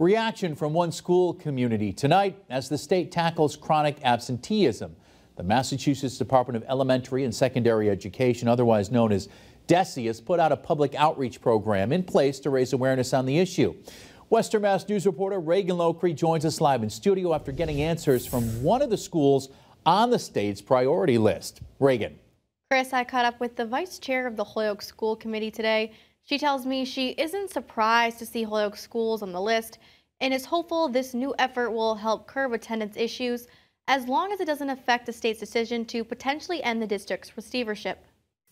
Reaction from one school community tonight as the state tackles chronic absenteeism. The Massachusetts Department of Elementary and Secondary Education, otherwise known as DESE, has put out a public outreach program in place to raise awareness on the issue. Western Mass News reporter Reagan Locree joins us live in studio after getting answers from one of the schools on the state's priority list. Reagan. Chris, I caught up with the vice chair of the Holyoke School Committee today. She tells me she isn't surprised to see Holyoke schools on the list and is hopeful this new effort will help curb attendance issues as long as it doesn't affect the state's decision to potentially end the district's receivership.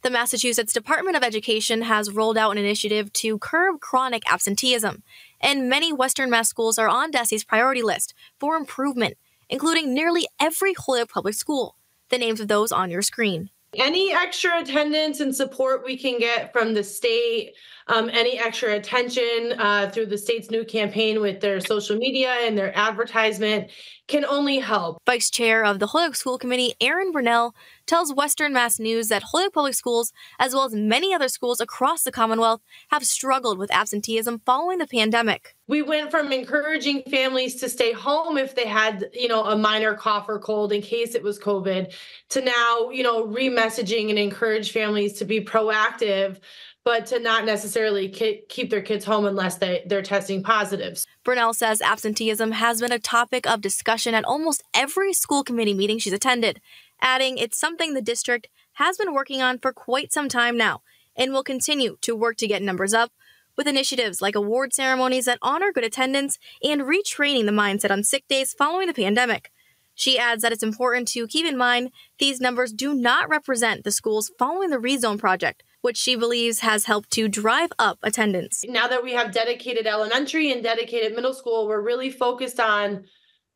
The Massachusetts Department of Education has rolled out an initiative to curb chronic absenteeism, and many Western Mass schools are on DESE's priority list for improvement, including nearly every Holyoke public school. The names of those on your screen. Any extra attendance and support we can get from the state, um, any extra attention uh, through the state's new campaign with their social media and their advertisement can only help. Vice Chair of the Holyoke School Committee, Erin Brunelle, tells Western Mass News that Holyoke Public Schools, as well as many other schools across the Commonwealth, have struggled with absenteeism following the pandemic. We went from encouraging families to stay home if they had, you know, a minor cough or cold in case it was COVID, to now, you know, re-messaging and encourage families to be proactive but to not necessarily keep their kids home unless they, they're testing positives. Brunelle says absenteeism has been a topic of discussion at almost every school committee meeting she's attended, adding it's something the district has been working on for quite some time now and will continue to work to get numbers up with initiatives like award ceremonies that honor good attendance and retraining the mindset on sick days following the pandemic. She adds that it's important to keep in mind these numbers do not represent the schools following the rezone project, which she believes has helped to drive up attendance. Now that we have dedicated elementary and dedicated middle school, we're really focused on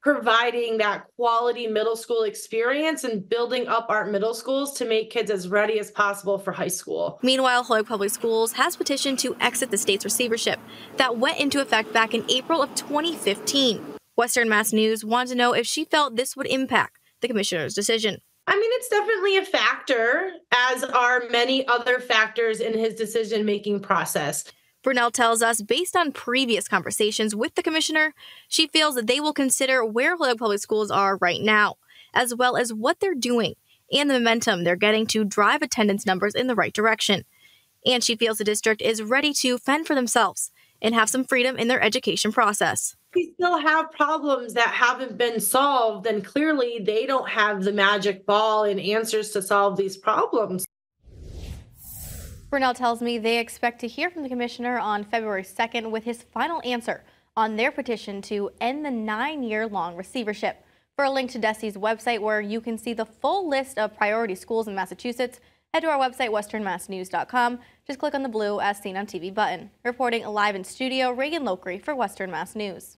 providing that quality middle school experience and building up our middle schools to make kids as ready as possible for high school. Meanwhile, Holyoke Public Schools has petitioned to exit the state's receivership that went into effect back in April of 2015. Western Mass News wanted to know if she felt this would impact the commissioner's decision. I mean, it's definitely a factor, as are many other factors in his decision making process. Brunelle tells us, based on previous conversations with the commissioner, she feels that they will consider where Public Schools are right now, as well as what they're doing and the momentum they're getting to drive attendance numbers in the right direction. And she feels the district is ready to fend for themselves and have some freedom in their education process we still have problems that haven't been solved, then clearly they don't have the magic ball and answers to solve these problems. Brunelle tells me they expect to hear from the commissioner on February 2nd with his final answer on their petition to end the nine-year-long receivership. For a link to DESE's website where you can see the full list of priority schools in Massachusetts, head to our website, westernmassnews.com. Just click on the blue as seen on TV button. Reporting live in studio, Reagan Locree for Western Mass News.